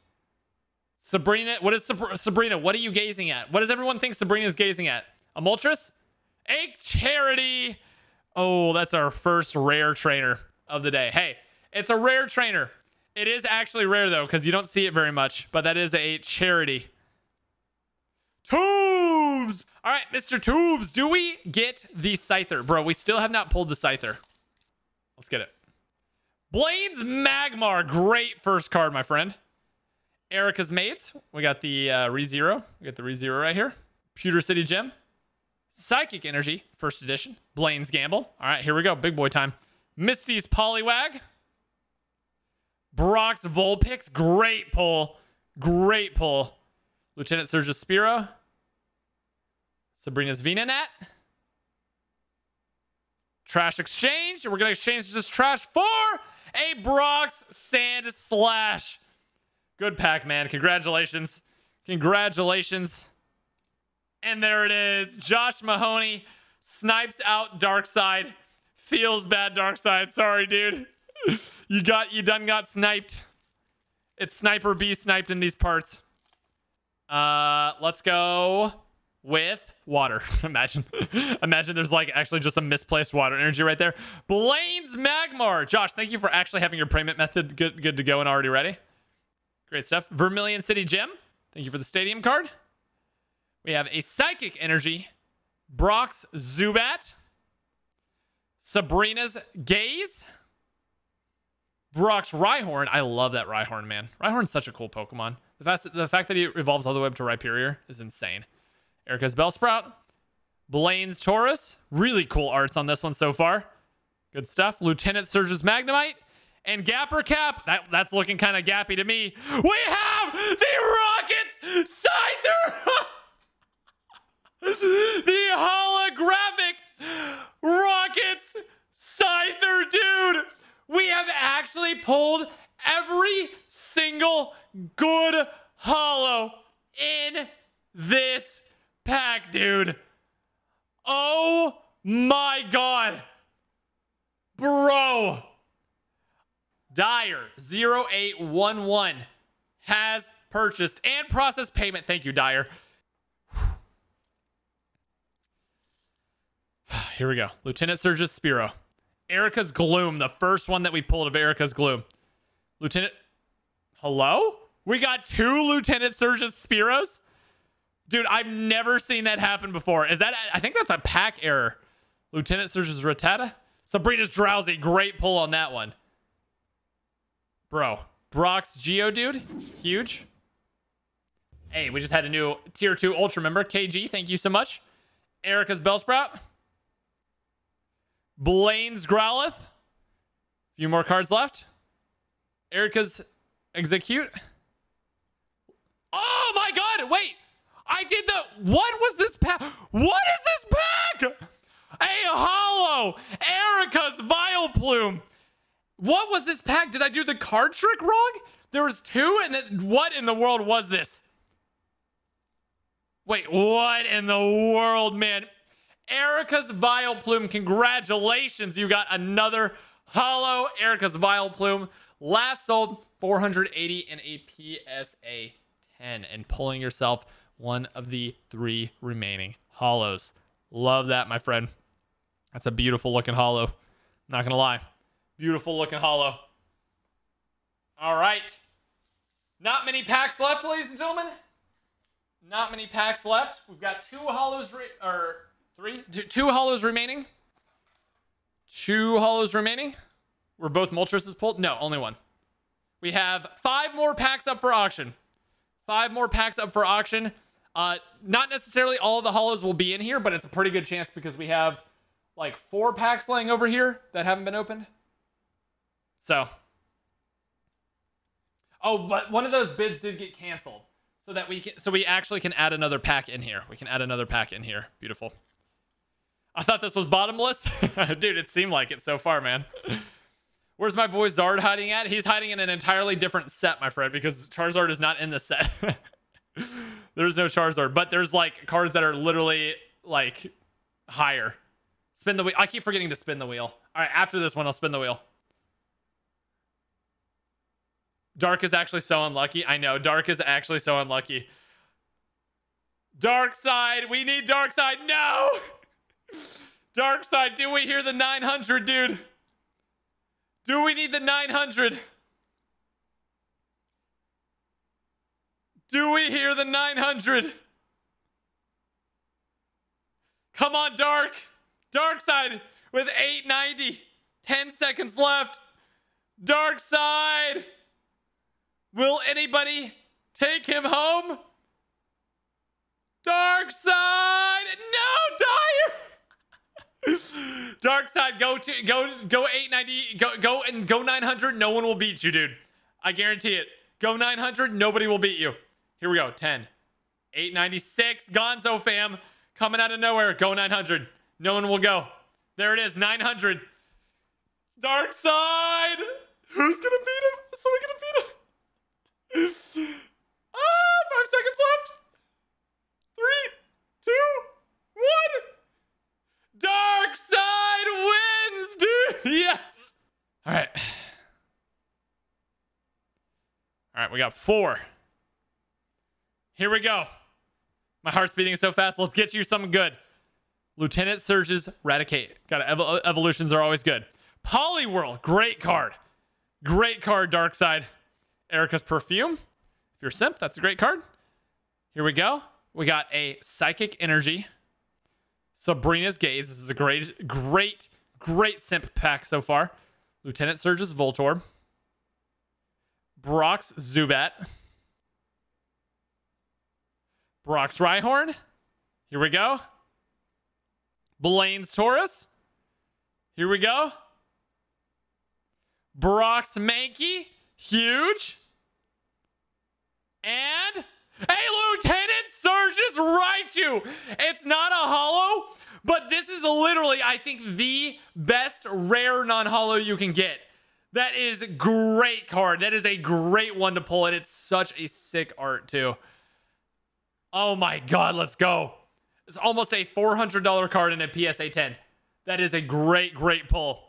Sabrina, what is Sabrina? What are you gazing at? What does everyone think Sabrina's gazing at? A Moltres? A charity. Oh, that's our first rare trainer of the day. Hey, it's a rare trainer. It is actually rare though, because you don't see it very much, but that is a charity. Tubes! All right, Mr. Tubes, do we get the Scyther? Bro, we still have not pulled the Scyther. Let's get it. Blaine's Magmar. Great first card, my friend. Erika's Maids. We got the uh, ReZero. We got the ReZero right here. Pewter City Gym. Psychic Energy, first edition. Blaine's Gamble. All right, here we go. Big boy time. Misty's Poliwag. Brock's Vulpix. Great pull. Great pull. Lieutenant Surge's Spearow. Sabrina's Venonat. Trash Exchange. We're going to exchange this trash for a Brock's Sandslash. Good pack, man. Congratulations. Congratulations. And there it is. Josh Mahoney snipes out Darkseid. Feels bad, Darkseid. Sorry, dude. you got you done got sniped. It's Sniper B sniped in these parts. Uh, let's go with water. imagine, imagine there's like actually just a misplaced water energy right there. Blaine's Magmar. Josh, thank you for actually having your payment method good, good to go and already ready. Great stuff. Vermilion City Gym. Thank you for the stadium card. We have a Psychic Energy. Brock's Zubat. Sabrina's Gaze. Brock's Rhyhorn. I love that Rhyhorn, man. Rhyhorn's such a cool Pokemon. The fact, the fact that he evolves all the way up to Rhyperior is insane. Erika's Bellsprout. Blaine's Tauros. Really cool arts on this one so far. Good stuff. Lieutenant Surge's Magnemite. And Gapper Cap, that, that's looking kind of gappy to me. We have the Rockets Scyther! the holographic Rockets Scyther, dude! We have actually pulled every single good holo in this pack, dude. Oh my god. Bro. Dyer 0811 has purchased and processed payment. Thank you, Dyer. Here we go. Lieutenant Surge's Spearow. Erika's Gloom, the first one that we pulled of Erika's Gloom. Lieutenant. Hello? We got two Lieutenant Surge's Spearows? Dude, I've never seen that happen before. Is that. I think that's a pack error. Lieutenant Surge's Rattata. Sabrina's Drowzee. Great pull on that one. Bro. Brock's Geodude. Huge. Hey, we just had a new tier 2 ultra member. KG, thank you so much. Erika's Bellsprout. Blaine's Growlithe. A few more cards left. Erika's Exeggcute. Oh my god, wait! I did the. What was this pack? What is this pack? A holo! Erika's Vileplume. What was this pack? Did I do the card trick wrong? There was two, and it, what in the world was this? Wait, what in the world, man? Erika's Vile Plume. Congratulations, you got another holo Erika's Vile Plume. Last sold 480 in a PSA 10 and pulling yourself one of the three remaining holos. Love that, my friend. That's a beautiful looking holo. Not gonna lie. Beautiful looking holo. All right. Not many packs left, ladies and gentlemen. Not many packs left. We've got two holos, or three, two, two holos remaining. Two holos remaining. Were both Moltres pulled? No, only one. We have five more packs up for auction. Five more packs up for auction. Uh, not necessarily all the holos will be in here, but it's a pretty good chance because we have like four packs laying over here that haven't been opened. So. Oh, but one of those bids did get canceled. So that we can so we actually can add another pack in here. We can add another pack in here. Beautiful. I thought this was bottomless. Dude, it seemed like it so far, man. Where's my boy Zard hiding at? He's hiding in an entirely different set, my friend, because Charizard is not in the set. there's no Charizard, but there's like cards that are literally like higher. Spin the wheel. I keep forgetting to spin the wheel. All right, after this one, I'll spin the wheel. Dark is actually so unlucky. I know. Dark is actually so unlucky. Dark side. We need dark side. No. Dark side. Do we hear the 900, dude? Do we need the 900? Do we hear the 900? Come on, Dark. Dark side with 890. 10 seconds left. Dark side. Will anybody take him home? Dark side. No, Dire. Dark side, go to go go 890, go go and go 900. No one will beat you, dude. I guarantee it. Go 900, nobody will beat you. Here we go. 10. 896. Gonzo fam coming out of nowhere. Go 900. No one will go. There it is. 900. Dark side. Who's gonna beat him? Someone gonna beat him? ah, five seconds left. Three, two, one. Dark side wins, dude. Yes. All right. All right, we got four. Here we go. My heart's beating so fast. Let's get you something good. Lieutenant Surge's Raticate. Got ev- evolutions are always good. Poliwhirl, great card. Great card, Dark Side. Erika's Perfume. If you're a simp, that's a great card. Here we go. We got a Psychic Energy. Sabrina's Gaze. This is a great, great, great simp pack so far. Lieutenant Surge's Voltorb. Brock's Zubat. Brock's Rhyhorn. Here we go. Blaine's Tauros. Here we go. Brock's Mankey. Huge. And hey, Lieutenant Surge's Raichu. It's not a holo, but this is literally, I think, the best rare non-holo you can get. That is a great card. That is a great one to pull, and it's such a sick art too. Oh my god, let's go. It's almost a $400 card in a PSA 10. That is a great, great pull.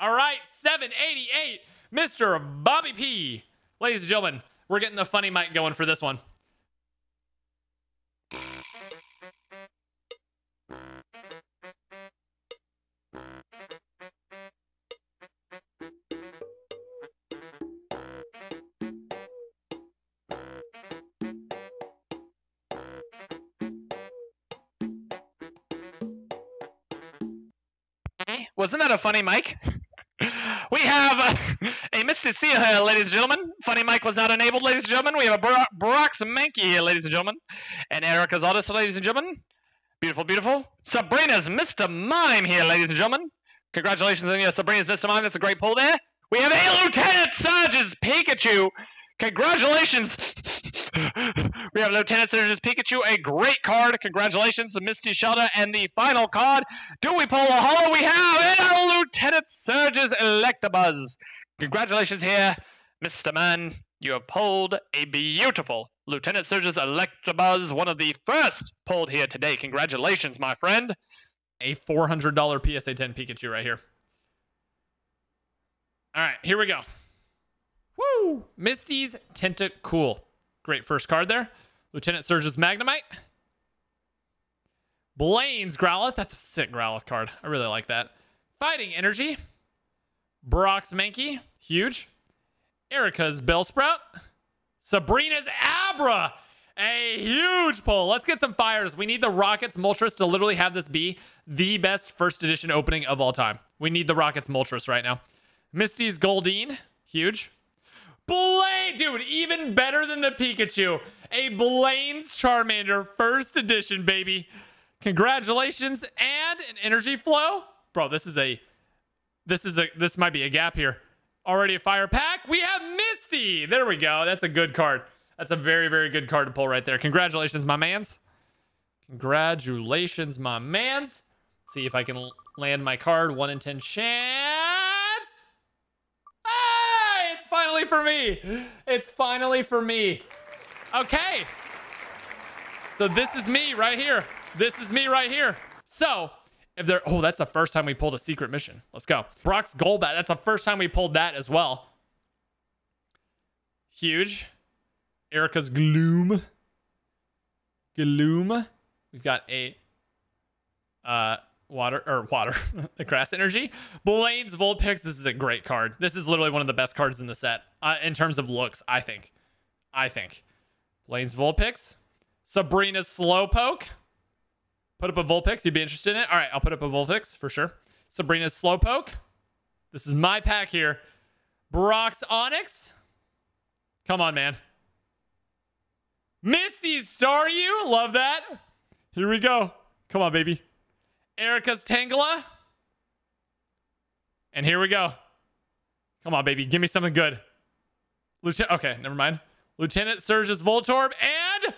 All right, 788, Mr. Bobby P. Ladies and gentlemen, we're getting the funny mic going for this one. Wasn't that a funny mic? we have. Uh, a Seel here, ladies and gentlemen. Funny Mike was not enabled, ladies and gentlemen. We have a Barack Brock's Mankey here, ladies and gentlemen. And Erika's Oddish, ladies and gentlemen. Beautiful, beautiful. Sabrina's Mr. Mime here, ladies and gentlemen. Congratulations on you, Sabrina's Mr. Mime. That's a great pull there. We have a Lieutenant Surge's Pikachu. Congratulations. we have Lieutenant Surge's Pikachu, a great card. Congratulations to Misty Shellder. And the final card, do we pull a holo? We have a Lieutenant Surge's Electabuzz. Congratulations here, Mr. Man. You have pulled a beautiful Lieutenant Surge's Electabuzz, one of the first pulled here today. Congratulations, my friend. A $400 PSA 10 Pikachu right here. All right, here we go. Woo! Misty's Tentacool. Great first card there. Lieutenant Surge's Magnemite. Blaine's Growlithe. That's a sick Growlithe card. I really like that. Fighting Energy. Brock's Mankey. Huge. Erika's Bellsprout. Sabrina's Abra. A huge pull. Let's get some fires. We need the Rockets Moltres to literally have this be the best first edition opening of all time. We need the Rockets Moltres right now. Misty's Goldeen. Huge. Blaine, dude, even better than the Pikachu. A Blaine's Charmander, first edition, baby. Congratulations. And an energy flow. Bro, this is a this is a this might be a gap here. Already a fire pack. We have Misty. There we go. That's a good card. That's a very, very good card to pull right there. Congratulations, my mans. Congratulations, my mans. See if I can land my card. One in ten chance. Hey, it's finally for me. It's finally for me. Okay. So this is me right here. This is me right here. So if there, oh, that's the first time we pulled a secret mission. Let's go. Brock's Golbat. That's the first time we pulled that as well. Huge. Erika's Gloom. Gloom. We've got a uh water or water the grass energy blaine's vulpix this is a great card this is literally one of the best cards in the set uh, in terms of looks i think i think blaine's vulpix sabrina's slowpoke put up a vulpix you'd be interested in it all right i'll put up a vulpix for sure sabrina's slowpoke this is my pack here brock's onix come on man Misty's Staryu. Love that. Here we go. Come on, baby. Erika's Tangela. And here we go. Come on, baby. Give me something good. Lieutenant. Okay, never mind. Lieutenant Surge's Voltorb and.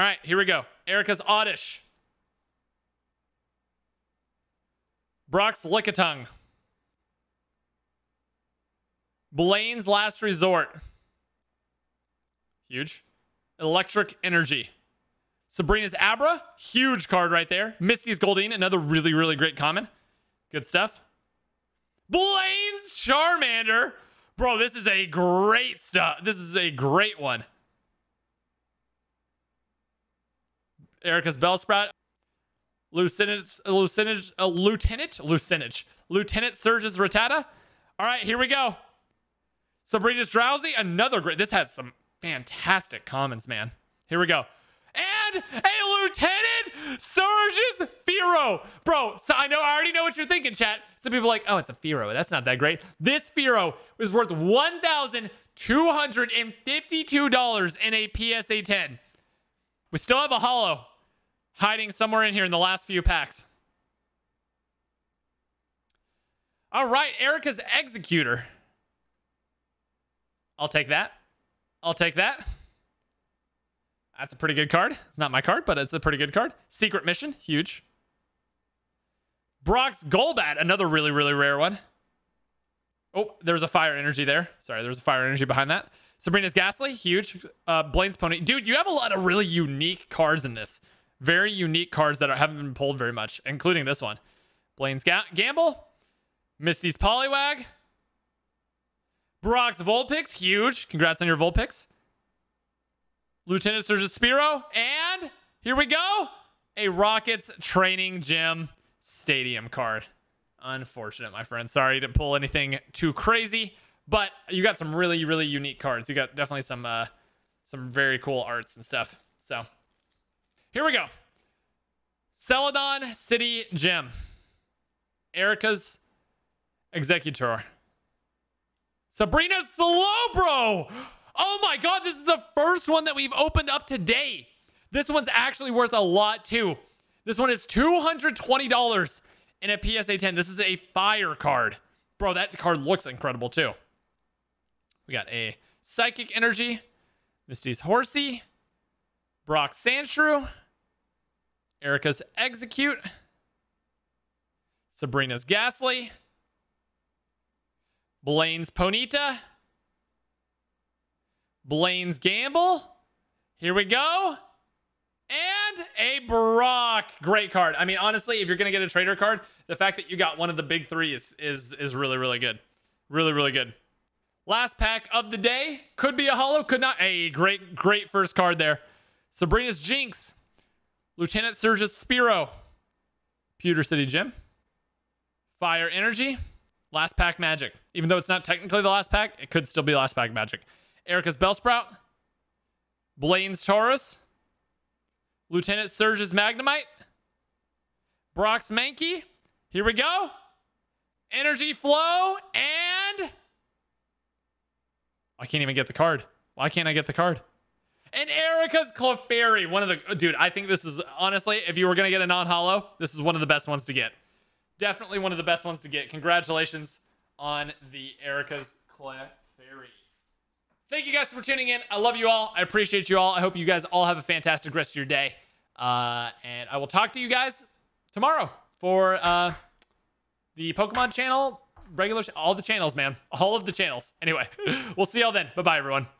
All right, here we go. Erika's Oddish. Brock's Lickitung. Blaine's Last Resort. Huge. Electric Energy. Sabrina's Abra. Huge card right there. Misty's Goldeen. Another really, really great common. Good stuff. Blaine's Charmander. Bro, this is a great stuff. This is a great one. Erika's Bellsprout. Lieutenant, Lieutenant, uh, Lieutenant, Lieutenant, Lieutenant Surge's Rattata. All right, here we go. Sabrina's Drowzee, another great. This has some fantastic commons, man. Here we go. And a Lieutenant Surge's Fearow. Bro, so I know, I already know what you're thinking, chat. Some people are like, oh, it's a Fearow. That's not that great. This Fearow is worth $1,252 in a PSA 10. We still have a holo hiding somewhere in here in the last few packs. All right, Erika's Exeggutor. I'll take that. I'll take that. That's a pretty good card. It's not my card, but it's a pretty good card. Secret Mission, huge. Brock's Golbat, another really, really rare one. Oh, there's a fire energy there. Sorry, there's a fire energy behind that. Sabrina's Gastly, huge. Uh, Blaine's Pony. Dude, you have a lot of really unique cards in this. Very unique cards that haven't been pulled very much, including this one. Blaine's Ga Gamble, Misty's Poliwag, Brock's Vulpix, huge. Congrats on your Vulpix. Lieutenant Surge's Spearow, and here we go, a Rockets training gym stadium card. Unfortunate, my friend. Sorry to pull anything too crazy, but you got some really, really unique cards. You got definitely some uh, some very cool arts and stuff. So here we go. Celadon City Gym. Erika's Exeggutor. Sabrina Slowbro. Oh my god, this is the first one that we've opened up today. This one's actually worth a lot too. This one is $220 in a PSA 10. This is a fire card. Bro, that card looks incredible too. We got a Psychic Energy, Misty's Horsea, Brock Sandshrew, Erika's Exeggcute, Sabrina's Gastly, Blaine's Ponyta, Blaine's Gamble. Here we go. And a Brock. Great card. I mean, honestly, if you're gonna get a trader card, the fact that you got one of the big three is is is really, really good. Really, really good. Last pack of the day. Could be a holo, could not. A great, great first card there. Sabrina's Jynx. Lieutenant Surge's Spearow. Pewter City Gym. Fire Energy. Last pack Magic. Even though it's not technically the last pack, it could still be last pack Magic. Erika's Bellsprout. Blaine's Tauros. Lieutenant Surge's Magnemite. Brock's Mankey. Here we go. Energy Flow. And. I can't even get the card. Why can't I get the card? And Erika's Clefairy. One of the. Dude, I think this is honestly, if you were going to get a non holo, this is one of the best ones to get. Definitely one of the best ones to get. Congratulations on the Erika's Clefairy. Thank you guys for tuning in. I love you all. I appreciate you all. I hope you guys all have a fantastic rest of your day. Uh, and I will talk to you guys tomorrow for uh, the Pokemon channel, regular, all the channels, man. All of the channels. Anyway, we'll see y'all then. Bye bye, everyone.